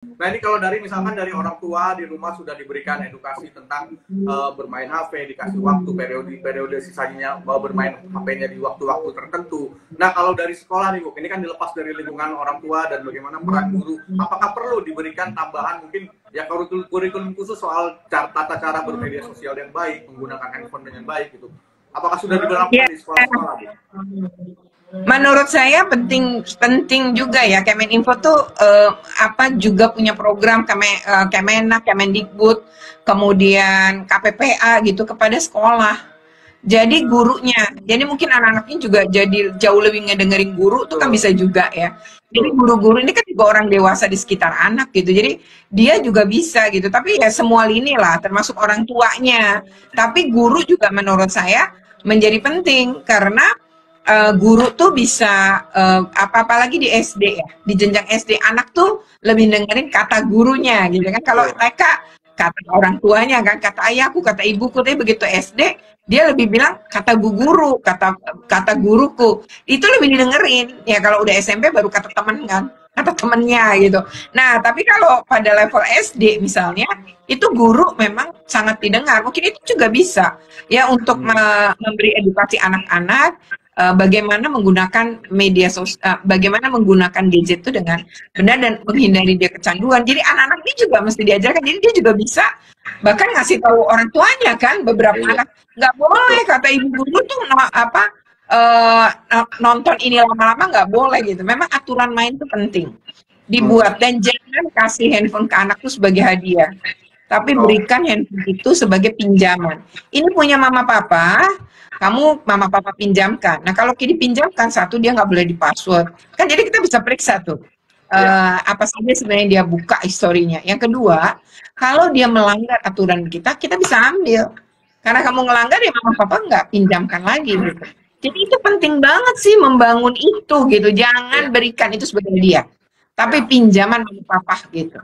Nah ini kalau dari misalkan dari orang tua di rumah sudah diberikan edukasi tentang uh, bermain HP, dikasih waktu periode periode sisanya mau bermain HP-nya di waktu-waktu tertentu. Nah kalau dari sekolah nih bu, ini kan dilepas dari lingkungan orang tua dan bagaimana peran guru, apakah perlu diberikan tambahan mungkin ya kurikulum khusus soal tata cara bermedia sosial yang baik, menggunakan handphone dengan baik gitu? Apakah sudah diberlakukan yeah. di sekolah-sekolah? Menurut saya penting penting juga ya Kemeninfo tuh uh, apa juga punya program Kemen, uh, Kemenak, Kemendikbud, kemudian KPPA gitu kepada sekolah. Jadi gurunya, jadi mungkin anak-anaknya juga jadi jauh lebih ngedengerin guru tuh kan bisa juga ya. Jadi guru-guru ini kan juga orang dewasa di sekitar anak gitu. Jadi dia juga bisa gitu. Tapi ya semua lini lah, termasuk orang tuanya. Tapi guru juga menurut saya menjadi penting karena uh, guru tuh bisa uh, apa apalagi di SD ya di jenjang SD anak tuh lebih dengerin kata gurunya gitu kan. Kalau mereka kata orang tuanya kan kata ayahku kata ibuku tapi begitu SD dia lebih bilang kata bu guru kata kata guruku. Itu lebih didengerin. Ya kalau udah SMP baru kata teman kan kata temennya gitu. Nah tapi kalau pada level SD misalnya itu guru memang sangat didengar. Mungkin itu juga bisa. Ya untuk hmm. memberi edukasi anak-anak uh, bagaimana menggunakan media sosial, uh, bagaimana menggunakan gadget itu dengan benar dan menghindari dia kecanduan. Jadi anak-anak ini juga mesti diajarkan. Jadi dia juga bisa bahkan ngasih tahu orang tuanya kan beberapa iya. anak nggak boleh kata ibu guru tuh apa uh, nonton ini lama-lama nggak boleh gitu. Memang aturan main itu penting dibuat dan jangan kasih handphone ke anak tuh sebagai hadiah tapi berikan handphone itu sebagai pinjaman. Ini punya mama papa, kamu mama papa pinjamkan. Nah kalau kini pinjamkan satu dia nggak boleh di password. Kan jadi kita bisa periksa tuh uh, apa saja sebenarnya dia buka historinya. Yang kedua, kalau dia melanggar aturan kita, kita bisa ambil. Karena kamu melanggar ya mama papa nggak pinjamkan lagi gitu. Jadi itu penting banget sih membangun itu gitu. Jangan ya. berikan itu sebagai dia, tapi pinjaman mama papa gitu.